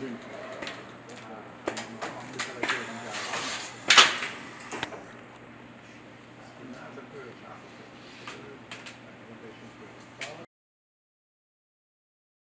论。Thank.